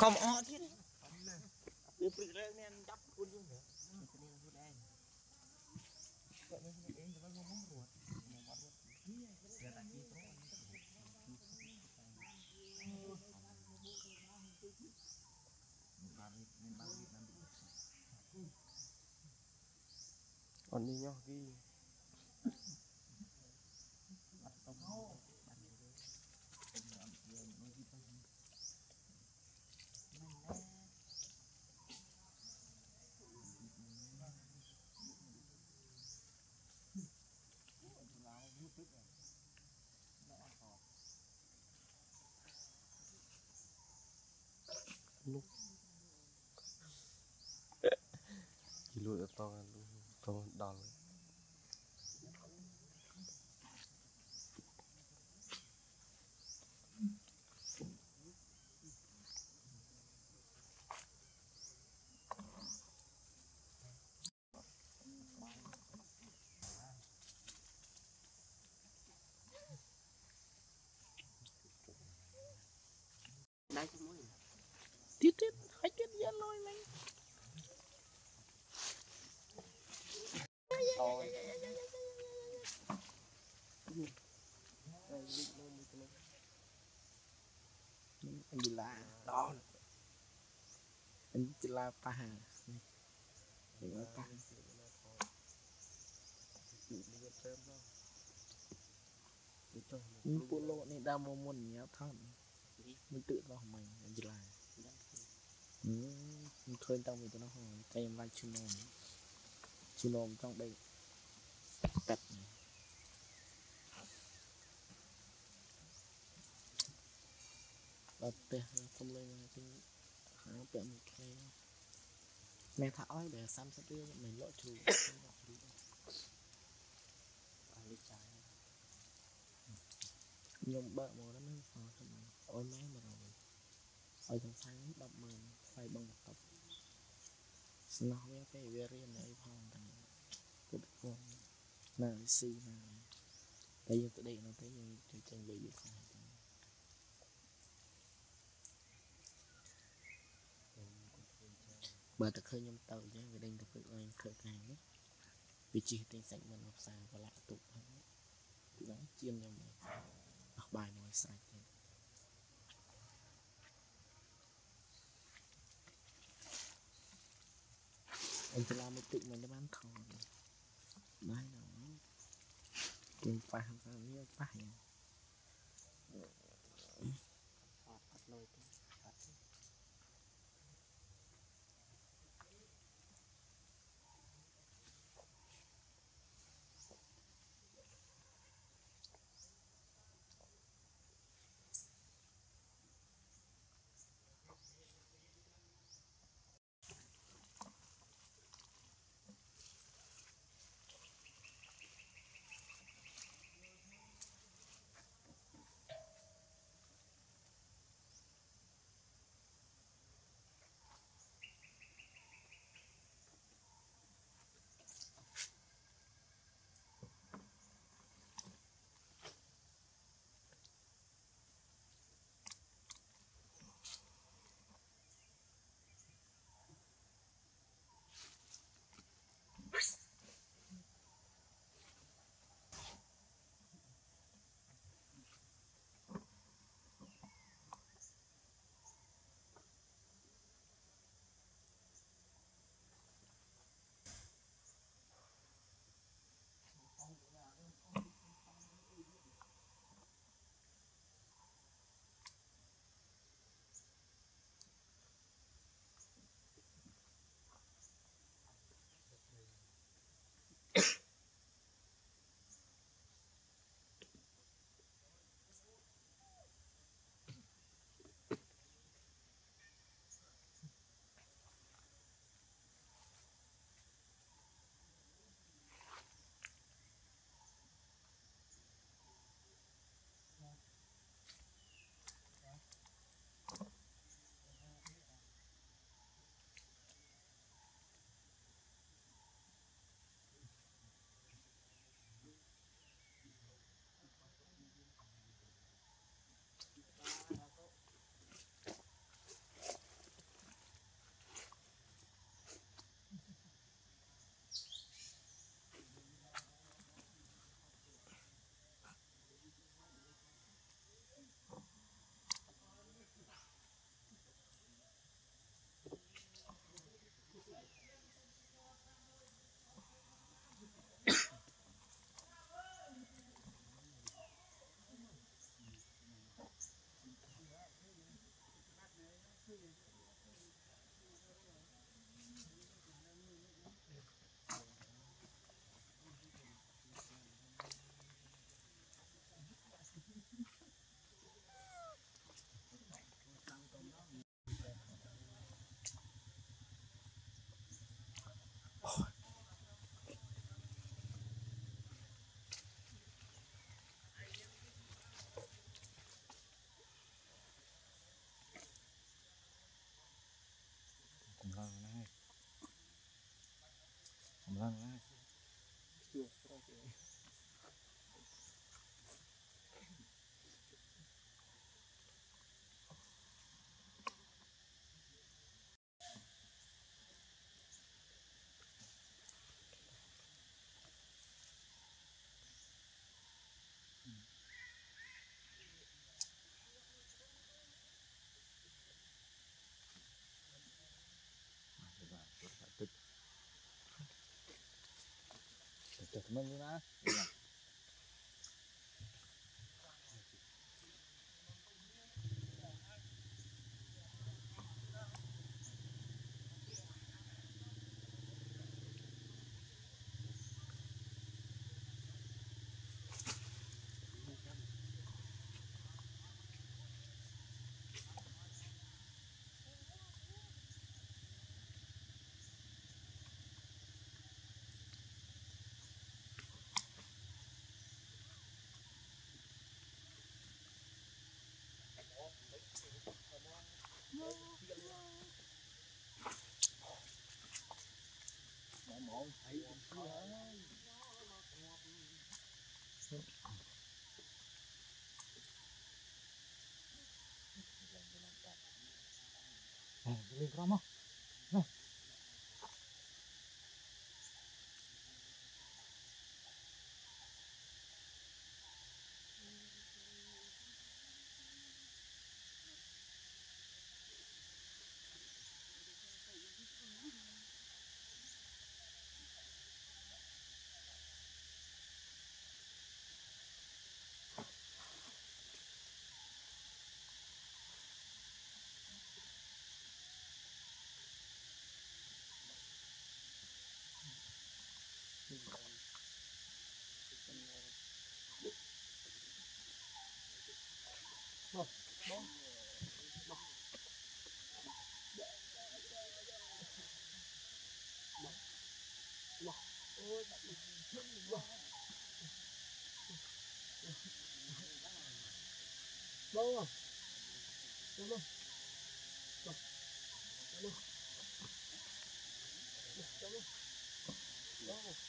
ខំអត់ទៀតវាព្រឹករើមានចាប់ខ្លួនយើងទៅនេះខ្លួនឯងតែនេះអេងទៅមករត់មកអត់រត់វាតែពីត្រង់បានមានបានមានបានអត់នេះញ៉ោះគី lúc chỉ lụi to lúc to đòn rồi đây đi lên đi lên អញ្ជឡា đó អញ្ជឡាប៉ះនេះនេះប៉ះ đi lên sớm đó đi cho នេះពួកលោកនេះដើមមកមុនញ៉ាំថតមិនទឹករបស់មិញអញ្ជឡាហឹមមិនឃើញតាំងពីទៅនោះហើយតែខ្ញុំឡាយឈឺនោម ឈឺនោមចង់ដេកកាត់ដល់ផ្ទះខ្ញុំលេងមកទីហាពាក់មួយខ្លីមេថាអោយដែល30រៀលមិនលក់ជ្រូក à đi trái ខ្ញុំបើកមកដល់មិនផងខ្ញុំអូនម៉ែ100ឲ្យសង្ស័យ100000ថ្លៃបងបន្ទប់ ស្នោះវាពេលវារៀនអីផងតាពុទ្ធគុណណាស៊ីណាតែយើងទៅដេកនៅទៅយើងជួយចេញលុយវាខ្លះទៅបើតែឃើញខ្ញុំទៅអញ្ចឹងវាដេញទៅព្រឹកឡើងធ្វើការនេះវាជិះទិញសាច់មិនមកផ្សារប្រឡាក់ទុកហ្នឹងពីហ្នឹងជៀនខ្ញុំមកអស់បាយមកស្រេច ទៀតអញ្ចឹងឡាមួយទឹកមិនបាន Okay. mình nữa Nih, ini kromo. Nih. ôi mẹ mình thương mình quá Đâu à? Đâu đâu? Đâu đâu? Đâu đâu? Đâu đâu?